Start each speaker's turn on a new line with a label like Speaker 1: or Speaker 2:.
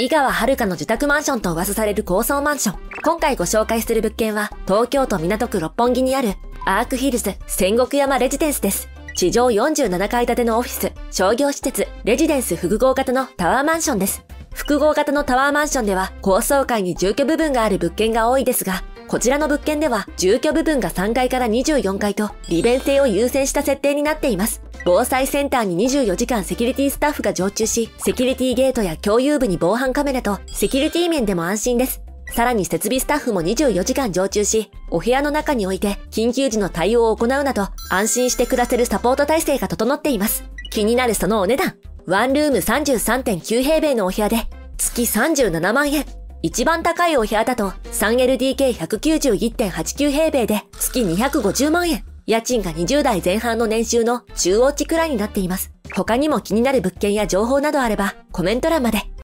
Speaker 1: 井川遥の自宅マンションと噂される高層マンション。今回ご紹介する物件は、東京都港区六本木にある、アークヒルズ戦国山レジデンスです。地上47階建てのオフィス、商業施設、レジデンス複合型のタワーマンションです。複合型のタワーマンションでは、高層階に住居部分がある物件が多いですが、こちらの物件では、住居部分が3階から24階と、利便性を優先した設定になっています。防災センターに24時間セキュリティスタッフが常駐し、セキュリティゲートや共有部に防犯カメラと、セキュリティ面でも安心です。さらに設備スタッフも24時間常駐し、お部屋の中において緊急時の対応を行うなど、安心して暮らせるサポート体制が整っています。気になるそのお値段。ワンルーム33.9平米のお部屋で、月37万円。一番高いお部屋だと 3LDK191.89 平米で月250万円。家賃が20代前半の年収の中央値くらいになっています。他にも気になる物件や情報などあればコメント欄まで